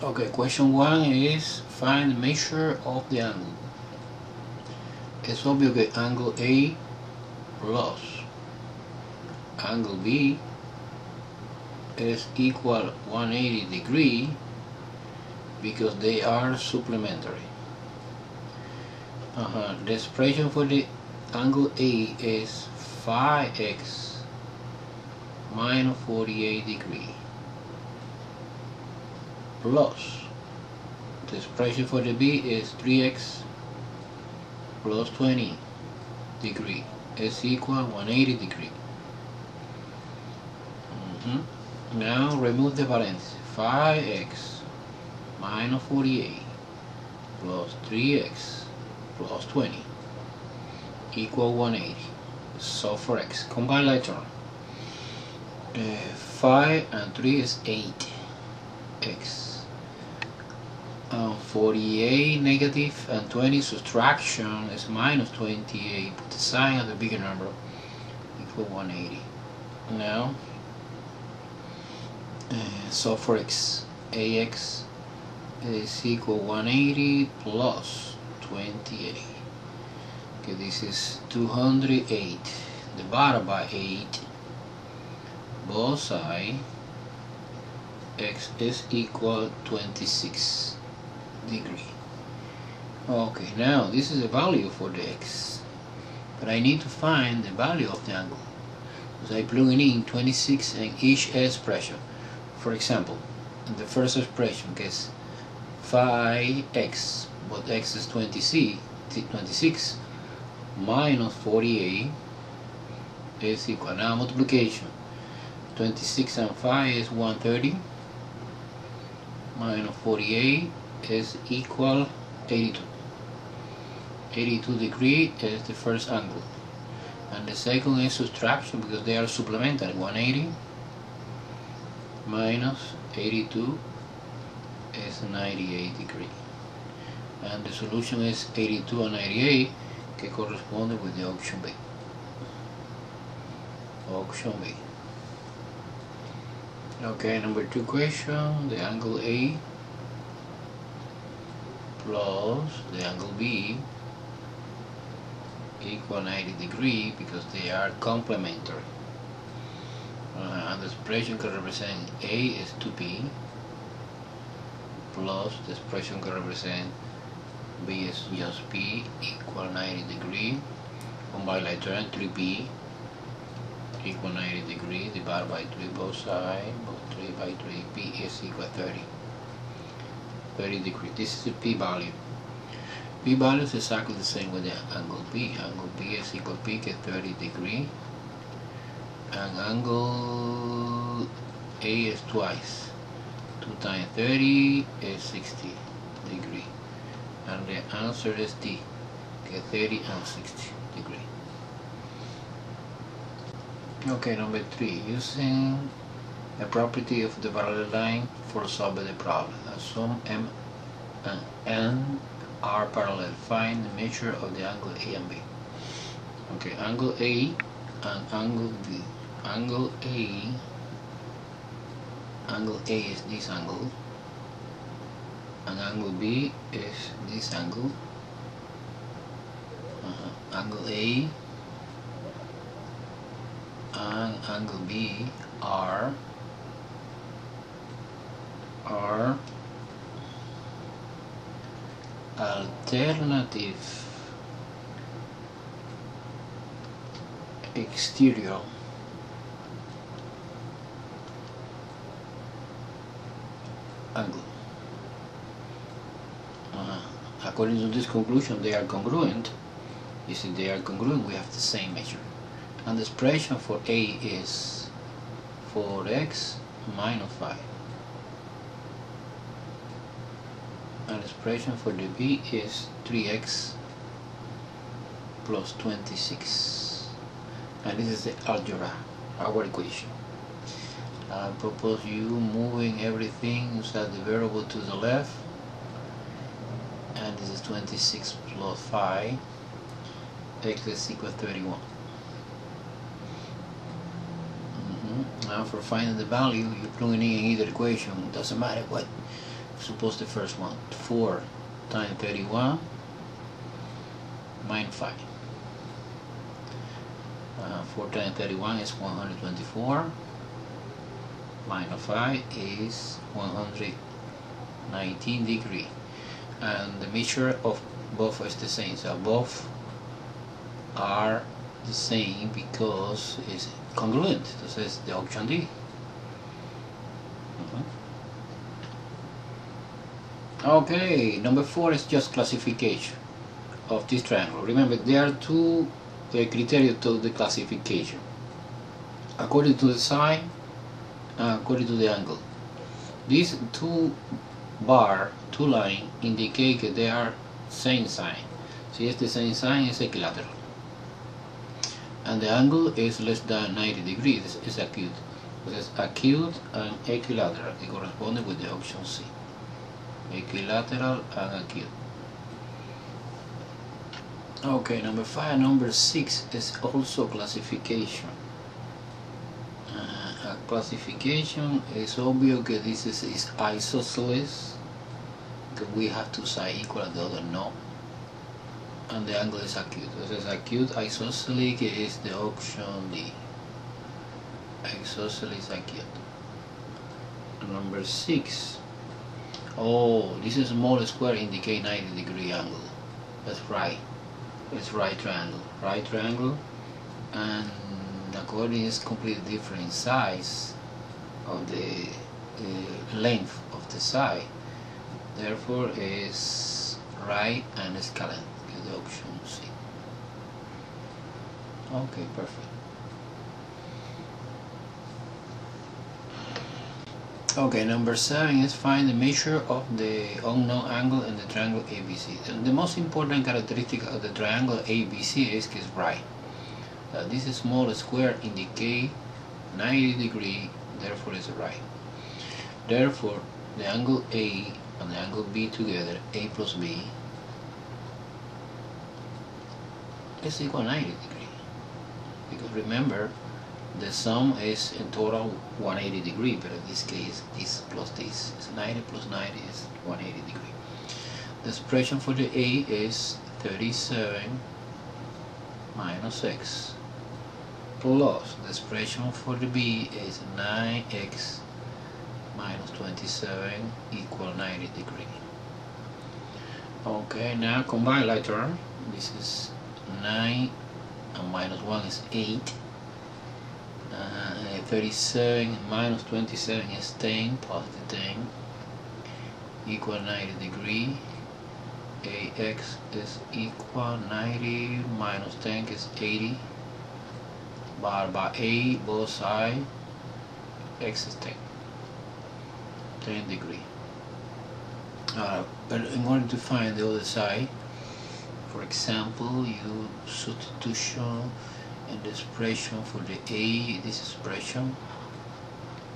Okay, question one is find the measure of the angle. It's obvious that angle A plus angle B is equal 180 degree because they are supplementary. Uh -huh. The expression for the angle A is 5x minus 48 degree plus the expression for the b is 3x plus 20 degree is equal 180 degree. Mm -hmm. now remove the parentheses 5x minus 48 plus 3x plus 20 equal 180 so for x combine later uh, 5 and 3 is 8 x 48 negative and 20 subtraction is minus 28 put the sign of the bigger number equal 180 now uh, so for x ax is equal 180 plus 28 okay this is 208 divided by 8 both sides x is equal 26 degree. Okay, now this is a value for the x. But I need to find the value of the angle. So I plug in 26 in each expression. For example, the first expression is 5x, but x is 20c, 26 minus 48 is equal. Now multiplication. 26 and 5 is 130 minus 48 is equal 82 82 degree is the first angle. And the second is subtraction because they are supplementary. 180 minus 82 is 98 degree. And the solution is 82 and 98 que corresponde with the option B. Option B. Okay number two question the angle A plus the angle B equal 90 degree because they are complementary. Uh, and the expression can represent A is 2B plus the expression can represent B is just B equal 90 degree by turn 3B equal 90 degree divided by 3 both sides, both 3 by 3, B is equal 30. 30 degree. This is the p value. p value is exactly the same with the angle b. Angle b is equal to p get 30 degree. And angle a is twice. 2 times 30 is 60 degree. And the answer is D. Get 30 and 60 degree. Okay, number three. Using a property of the parallel line for solving the problem. Assume M and N are parallel. Find the measure of the angle A and B. Okay, angle A and angle B. Angle A, angle A is this angle, and angle B is this angle. Uh. Angle A and angle B are are alternative exterior angle. Uh, according to this conclusion, they are congruent. You see, they are congruent, we have the same measure. And the expression for A is 4x minus 5. And expression for the b is 3x plus 26 and this is the algebra our equation. I propose you moving everything inside the variable to the left and this is 26 plus 5 x is equal 31 mm -hmm. now for finding the value you're plug in either equation doesn't matter what suppose the first one. 4 times 31 minus 5 uh, 4 times 31 is 124 minus 5 is 119 degree. And the measure of both is the same. So both are the same because it's congruent. This is the option D mm -hmm. Okay number four is just classification of this triangle. Remember there are two uh, criteria to the classification. According to the sign, uh, according to the angle. These two bar two line indicate that they are same sign. Si es the same sign es equilateral. And the angle is less than 90 degrees. Is acute. It is acute and equilateral. Que corresponde with the option C equilateral and acute okay number five number six is also classification uh, classification is obvious that this is, is isosceles that we have two sides equal and the other no and the angle is acute. This is acute isosceles is the option D. Isosceles acute. Number six. Oh, this is a small square indicate 90 degree angle. That's right. It's right triangle. Right triangle and according is completely different size of the uh, length of the side. Therefore is right and scalene Is the option C. Okay, perfect. Okay, number seven is find the measure of the unknown angle in the triangle ABC. And the most important characteristic of the triangle ABC is it's right. Uh, this small square indicate 90 degree, therefore it's right. Therefore, the angle A and the angle B together, A plus B, is equal 90 degree because remember the sum is in total 180 degree but in this case this plus this is 90 plus 90 is 180 degree. The expression for the A is 37 minus x plus the expression for the B is 9x minus 27 equal 90 degree. Okay now combine like term this is 9 and minus 1 is 8 uh, 37 minus 27 is 10 10 equal 90 degree. Ax is equal 90 minus 10 is 80 bar by a both sides x is 10 10 degree. Uh, but in order to find the other side for example, you substitution and the expression for the A, this expression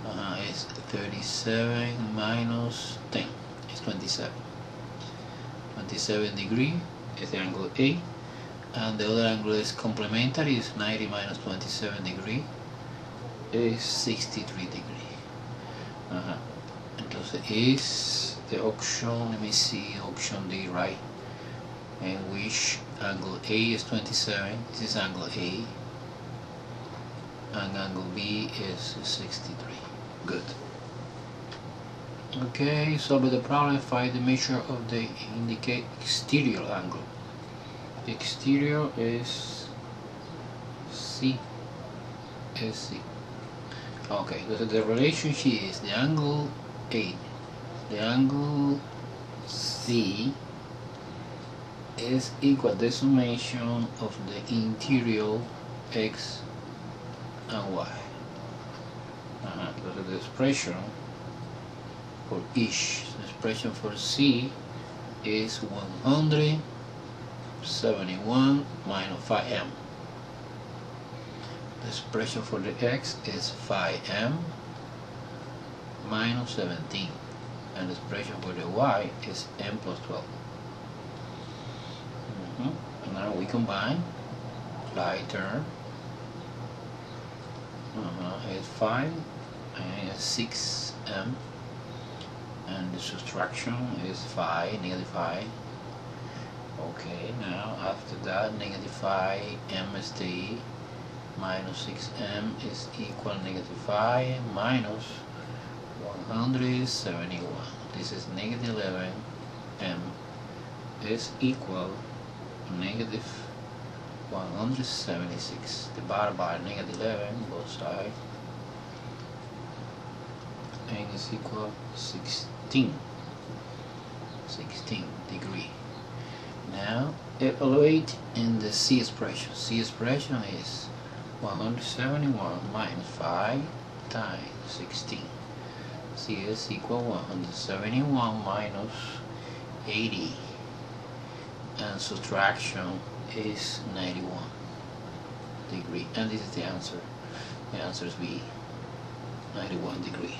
uh, is 37 minus 10 is 27. 27 degree is the angle A and the other angle is complementary is 90 minus 27 degree is 63 degree. Uh -huh. Entonces is the option, let me see, option D right in which angle A is 27, this is angle A, and angle B is 63. Good. Okay, solve the problem, find the measure of the indicate exterior angle. The exterior is C, is C. Okay, so the relationship is the angle A, the angle C is equal to the summation of the interior x and y. Uh -huh. the expression for each, the expression for C is 171 minus 5m. The expression for the x is 5m minus 17 and the expression for the y is m plus 12. And now we combine lighter uh is 5 and 6m and the subtraction is 5 negative 5 okay now after that negative 5 mst minus 6m is equal negative 5 minus 171 this is negative 11 m is equal negative 176 divided by negative 11 both sides and is equal 16 16 degree. Now evaluate in the C expression. C expression is 171 minus 5 times 16 C is equal 171 minus 80 and subtraction is 91 degree and this is the answer. The answer is B. 91 degree